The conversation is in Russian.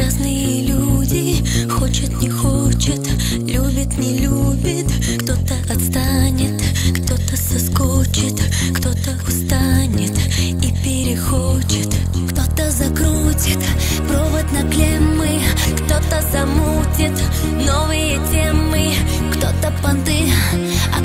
Разные люди, хочет, не хочет, любит, не любит. Кто-то отстанет, кто-то соскочит, кто-то устанет и перехочет. Кто-то закрутит провод на клеммы, кто-то замутит новые темы. Кто-то понты а